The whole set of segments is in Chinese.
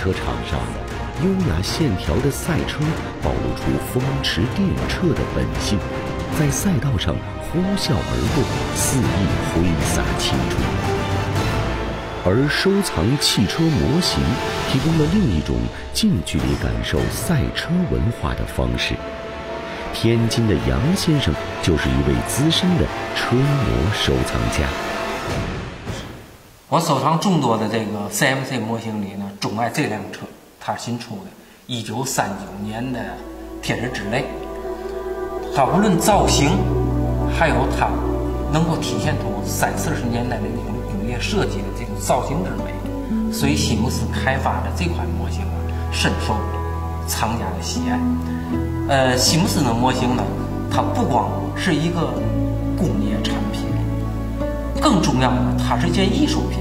车场上优雅线条的赛车暴露出风驰电掣的本性，在赛道上呼啸而过，肆意挥洒青春。而收藏汽车模型提供了另一种近距离感受赛车文化的方式。天津的杨先生就是一位资深的车模收藏家。我收藏众多的这个 CMC 模型里呢，钟爱这辆车，它新出的，一九三九年的天使之泪。它无论造型，还有它能够体现出三四十年代的那种工业设计的这种造型之美，所以西姆斯开发的这款模型啊，深受藏家的喜爱。呃，西姆斯的模型呢，它不光是一个工业产，更重要的，它是一件艺术品。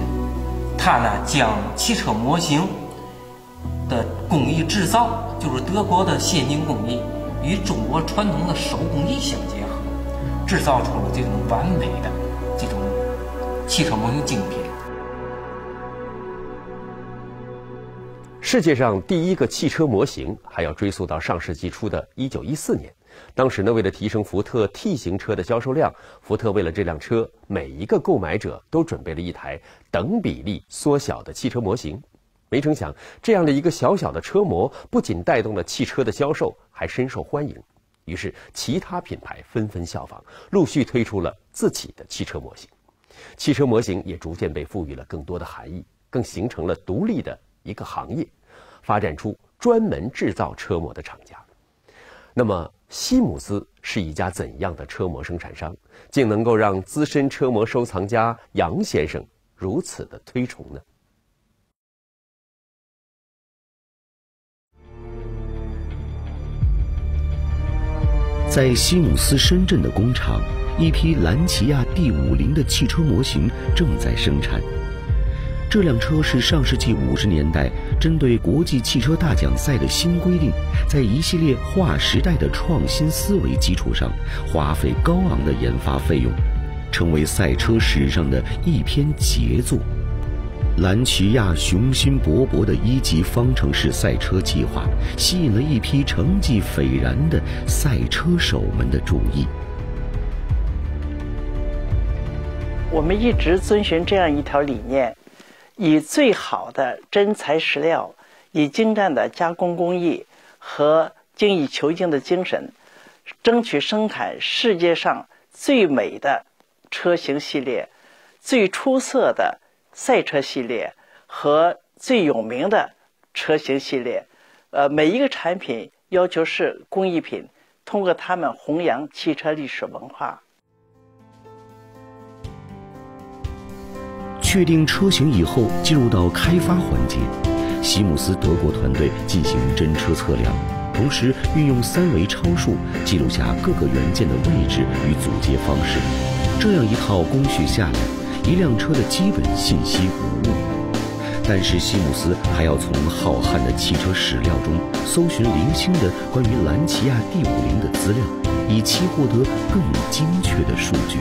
它呢，将汽车模型的工艺制造，就是德国的先进工艺，与中国传统的手工艺相结合，制造出了这种完美的这种汽车模型精品。世界上第一个汽车模型还要追溯到上世纪初的1914年。当时呢，为了提升福特 T 型车的销售量，福特为了这辆车，每一个购买者都准备了一台等比例缩小的汽车模型。没成想，这样的一个小小的车模，不仅带动了汽车的销售，还深受欢迎。于是，其他品牌纷纷效仿，陆续推出了自己的汽车模型。汽车模型也逐渐被赋予了更多的含义，更形成了独立的一个行业，发展出专门制造车模的厂家。那么，西姆斯是一家怎样的车模生产商，竟能够让资深车模收藏家杨先生如此的推崇呢？在西姆斯深圳的工厂，一批兰奇亚 D 五零的汽车模型正在生产。这辆车是上世纪五十年代针对国际汽车大奖赛的新规定，在一系列划时代的创新思维基础上，花费高昂的研发费用，成为赛车史上的一篇杰作。兰奇亚雄心勃勃的一级方程式赛车计划，吸引了一批成绩斐然的赛车手们的注意。我们一直遵循这样一条理念。以最好的真材实料，以精湛的加工工艺和精益求精的精神，争取生产世界上最美的车型系列、最出色的赛车系列和最有名的车型系列。呃，每一个产品要求是工艺品，通过它们弘扬汽车历史文化。确定车型以后，进入到开发环节。西姆斯德国团队进行真车测量，同时运用三维超数记录下各个元件的位置与组接方式。这样一套工序下来，一辆车的基本信息无误。但是西姆斯还要从浩瀚的汽车史料中搜寻零星的关于兰奇亚 D 五零的资料，以期获得更精确的数据。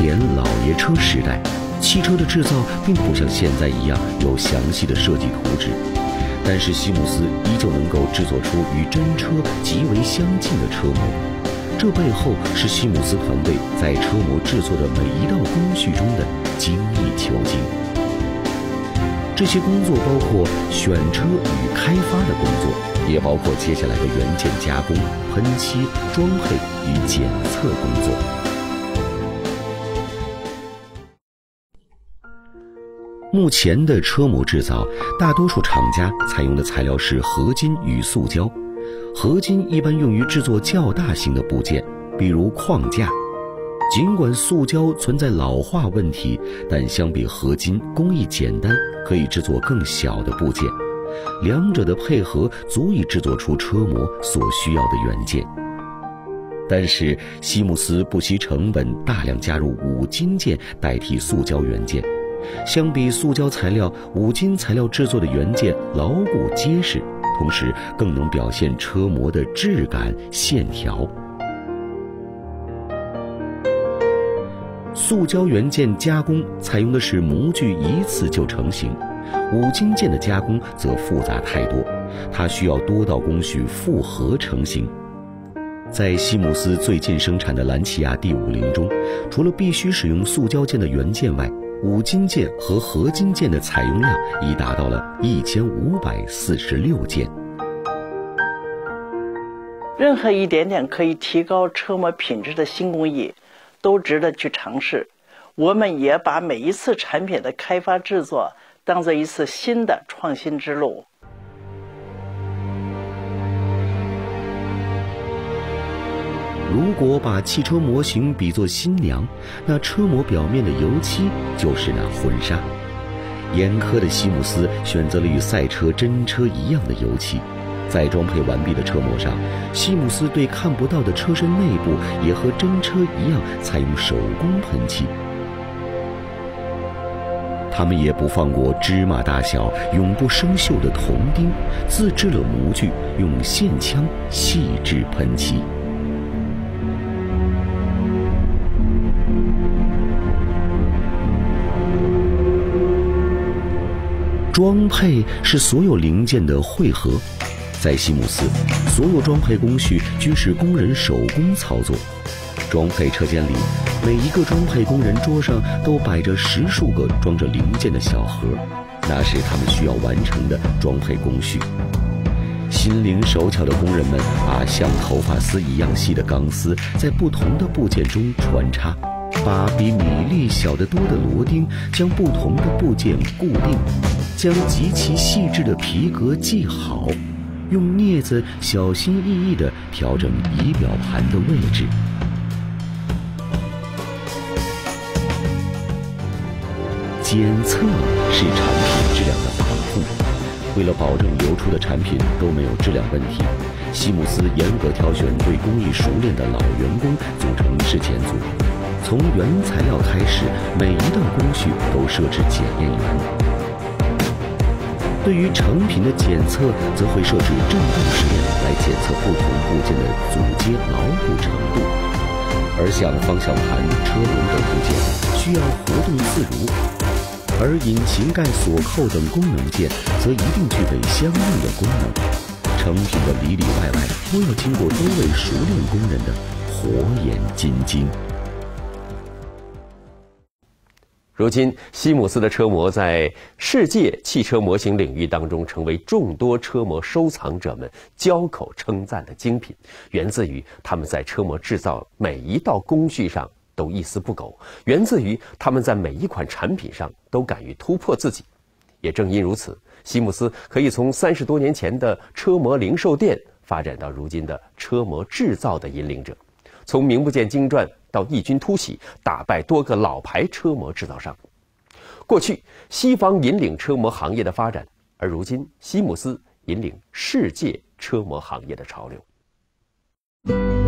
典老爷车时代，汽车的制造并不像现在一样有详细的设计图纸，但是西姆斯依旧能够制作出与真车极为相近的车模，这背后是西姆斯团队在车模制作的每一道工序中的精益求精。这些工作包括选车与开发的工作，也包括接下来的元件加工、喷漆、装配与检测工作。目前的车模制造，大多数厂家采用的材料是合金与塑胶。合金一般用于制作较大型的部件，比如框架。尽管塑胶存在老化问题，但相比合金，工艺简单，可以制作更小的部件。两者的配合足以制作出车模所需要的元件。但是，西姆斯不惜成本，大量加入五金件代替塑胶元件。相比塑胶材料，五金材料制作的元件牢固结实，同时更能表现车模的质感线条。塑胶元件加工采用的是模具一次就成型，五金件的加工则复杂太多，它需要多道工序复合成型。在西姆斯最近生产的兰奇亚 D 五零中，除了必须使用塑胶件的元件外，五金件和合金件的采用量已达到了一千五百四十六件。任何一点点可以提高车模品质的新工艺，都值得去尝试。我们也把每一次产品的开发制作当做一次新的创新之路。果把汽车模型比作新娘，那车模表面的油漆就是那婚纱。严苛的西姆斯选择了与赛车真车一样的油漆，在装配完毕的车模上，西姆斯对看不到的车身内部也和真车一样采用手工喷漆。他们也不放过芝麻大小、永不生锈的铜钉，自制了模具，用线枪细致喷漆。装配是所有零件的汇合，在西姆斯，所有装配工序均是工人手工操作。装配车间里，每一个装配工人桌上都摆着十数个装着零件的小盒，那是他们需要完成的装配工序。心灵手巧的工人们把像头发丝一样细的钢丝在不同的部件中穿插。把比米粒小得多的螺钉将不同的部件固定，将极其细致的皮革系好，用镊子小心翼翼地调整仪表盘的位置。检测是产品质量的保护，为了保证流出的产品都没有质量问题，西姆斯严格挑选对工艺熟练的老员工组成质检组。从原材料开始，每一道工序都设置检验员。对于成品的检测，则会设置振动实验来检测不同部件的组接牢固程度。而像方向盘、车轮等部件需要活动自如，而引擎盖锁扣等功能件则一定具备相应的功能。成品的里里外外都要经过多位熟练工人的火眼金睛。如今，西姆斯的车模在世界汽车模型领域当中，成为众多车模收藏者们交口称赞的精品，源自于他们在车模制造每一道工序上都一丝不苟，源自于他们在每一款产品上都敢于突破自己。也正因如此，西姆斯可以从三十多年前的车模零售店发展到如今的车模制造的引领者。从名不见经传到异军突起打败多个老牌车模制造商。过去西方引领车模行业的发展而如今西姆斯引领世界车模行业的潮流。